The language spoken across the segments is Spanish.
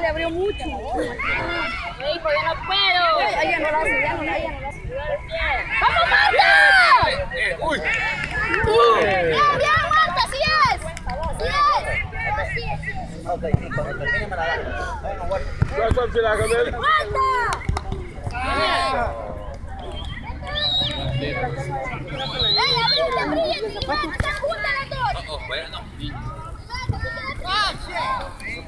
Le abrió mucho. Hijo, yo no puedo. Ella no la hace, ya no la ella no la hace. ¡Vamos, Marta! Uy. ¡Bien, bien, Marta! ¡Sí es! ¡Sí es! Ok, sí, la. Venga, guarda. Ya son filas con él. ¡Marta! ¡Ey, abrite, abrite! ¡Se juntan las dos!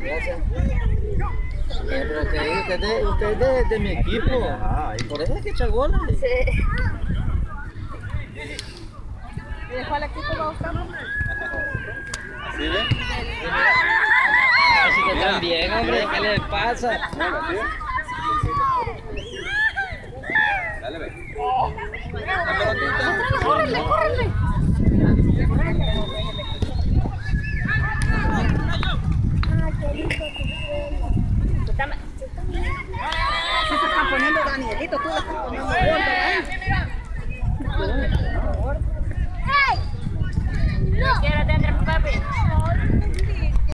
Gracias. Eh, pero usted, usted, de- usted es de, de mi equipo. Ah, y por eso es que echa goles. Sí. ¿Y de cuál equipo va a buscar, hombre? ¿Sí ve? Así que también, hombre, ¿qué le pasa? Dale, ve. ¡Córrele, córrele! Sí 这个我们